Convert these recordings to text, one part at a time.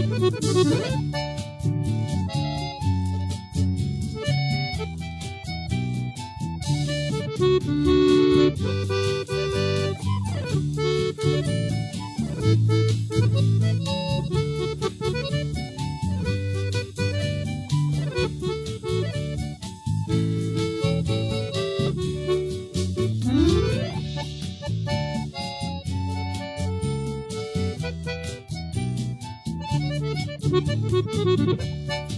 Thank you. フフフフフ。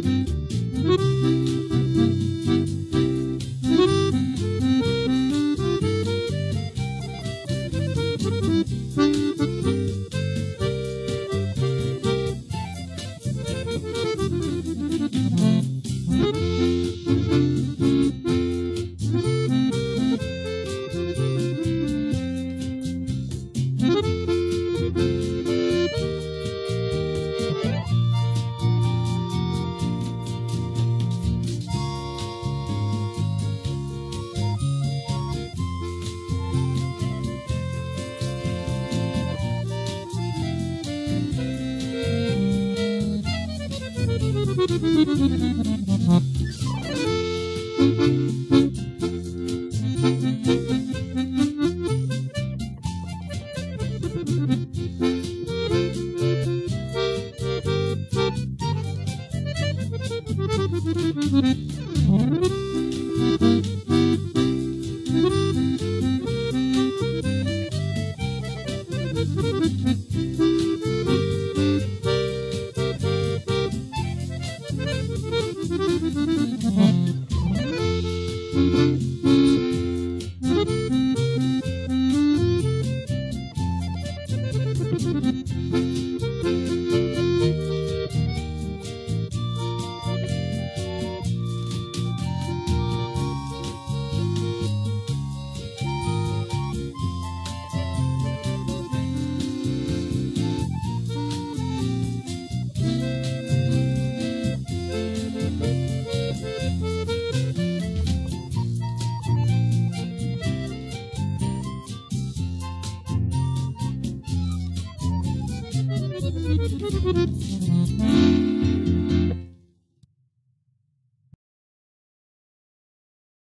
Música Thank you.